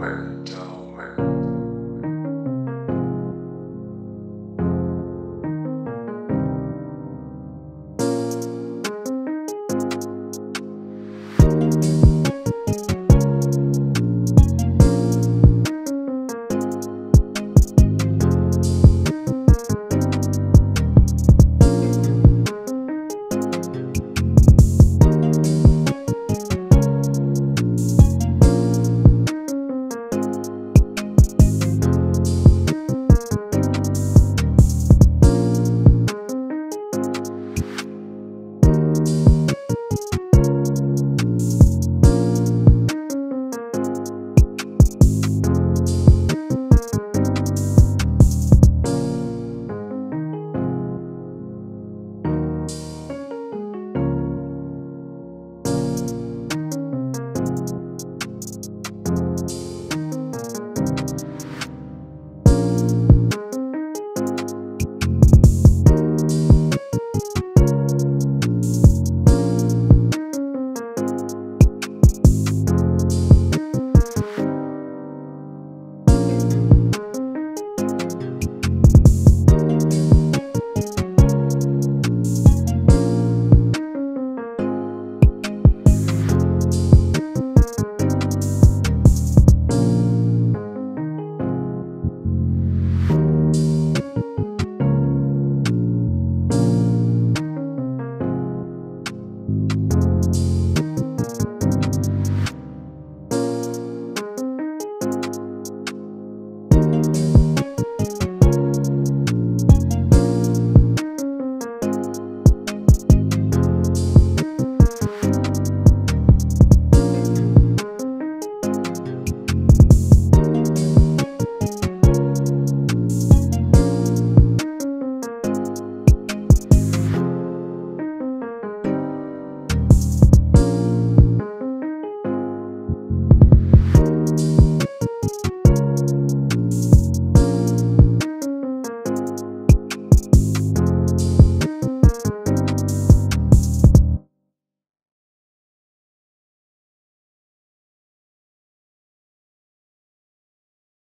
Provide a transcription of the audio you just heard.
somewhere